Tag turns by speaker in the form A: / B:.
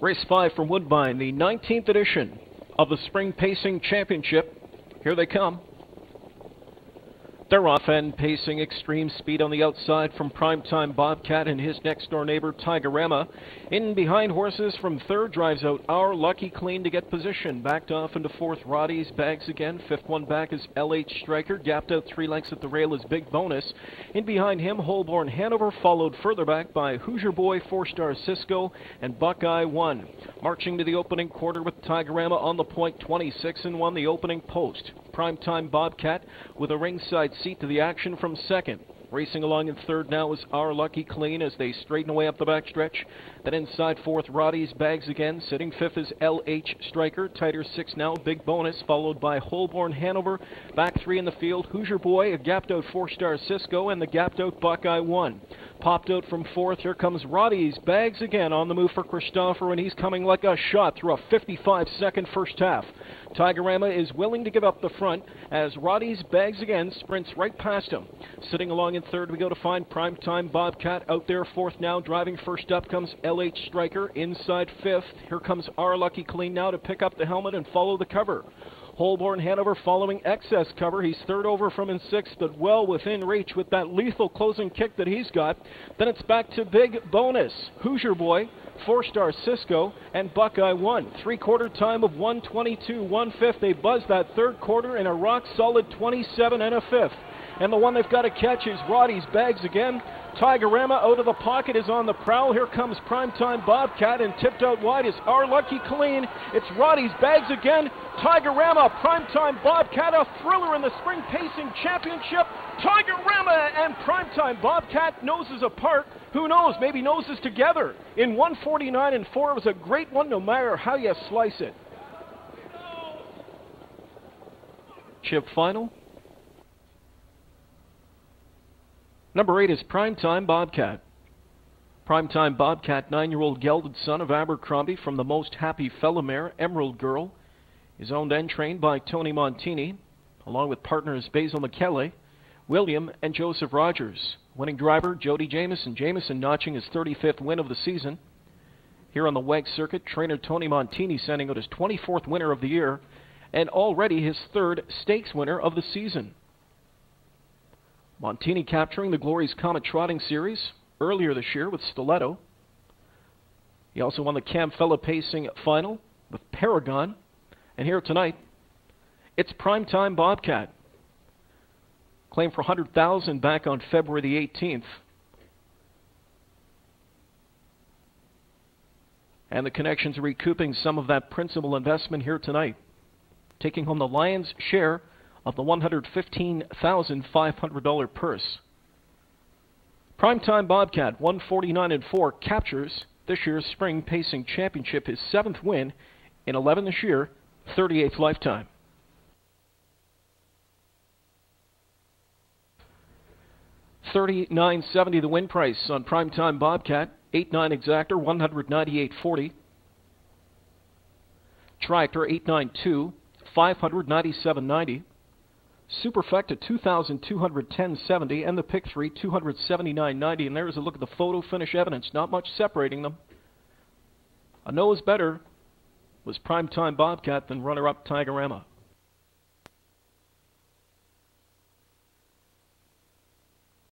A: Race 5 from Woodbine, the 19th edition of the Spring Pacing Championship. Here they come. They're off and pacing extreme speed on the outside from Primetime Bobcat and his next door neighbor Tigerama. In behind horses from third drives out our Lucky Clean to get position. Backed off into fourth Roddy's Bags again. Fifth one back is LH Striker. Gapped out three lengths at the rail is Big Bonus. In behind him Holborn Hanover followed further back by Hoosier Boy, four star Cisco, and Buckeye one. Marching to the opening quarter with Tigerama on the point 26 and 1 the opening post. Primetime Bobcat with a ringside seat to the action from second. Racing along in third now is Our Lucky Clean as they straighten away up the backstretch. Then inside fourth, Roddy's Bags again. Sitting fifth is LH Striker. Tighter six now, Big Bonus, followed by Holborn Hanover. Back three in the field, Hoosier Boy, a gapped out four star Cisco, and the gapped out Buckeye one. Popped out from fourth. Here comes Roddy's Bags again on the move for Christoforou, and he's coming like a shot through a 55 second first half. Tigerama is willing to give up the front as Roddy's Bags again sprints right past him. Sitting along in third, we go to find Primetime Bobcat out there fourth now. Driving first up comes LH Striker inside fifth. Here comes Our Lucky Clean now to pick up the helmet and follow the cover. Holborn Hanover following excess cover. He's third over from in sixth, but well within reach with that lethal closing kick that he's got. Then it's back to big bonus. Hoosier Boy, four star Cisco, and Buckeye one. Three quarter time of 122, one fifth. They buzz that third quarter in a rock solid 27 and a fifth. And the one they've got to catch is Roddy's Bags again. Tigerama out of the pocket is on the prowl. Here comes Primetime Bobcat and tipped out wide is Our Lucky Clean. It's Roddy's Bags again. Tigerama, Primetime Bobcat, a thriller in the Spring Pacing Championship. Tigerama and Primetime Bobcat noses apart. Who knows? Maybe noses together. In 149 and 4, it was a great one no matter how you slice it. Chip final. Number eight is Primetime Bobcat. Primetime Bobcat, nine year old gelded son of Abercrombie from the most happy fellow mare, Emerald Girl, is owned and trained by Tony Montini, along with partners Basil McKelly, William, and Joseph Rogers. Winning driver Jody Jamieson. Jamieson notching his 35th win of the season. Here on the WEG circuit, trainer Tony Montini sending out his 24th winner of the year and already his third stakes winner of the season. Montini capturing the Glory's Comet Trotting Series earlier this year with Stiletto. He also won the Camfella Pacing Final with Paragon. And here tonight, it's Primetime Bobcat. Claim for 100000 back on February the 18th. And the connections recouping some of that principal investment here tonight. Taking home the lion's share of the $115,500 purse. Primetime Bobcat, 149 and 4, captures this year's Spring Pacing Championship, his seventh win in 11 this year, 38th lifetime. Thirty-nine seventy the win price on Primetime Bobcat, eight nine exactor, one hundred ninety-eight forty. Triactor eight nine two, five hundred ninety-seven ninety. Superfecta 2,210.70 and the pick 3 279.90 and there's a look at the photo finish evidence. Not much separating them. A nose better was primetime bobcat than runner-up tigerama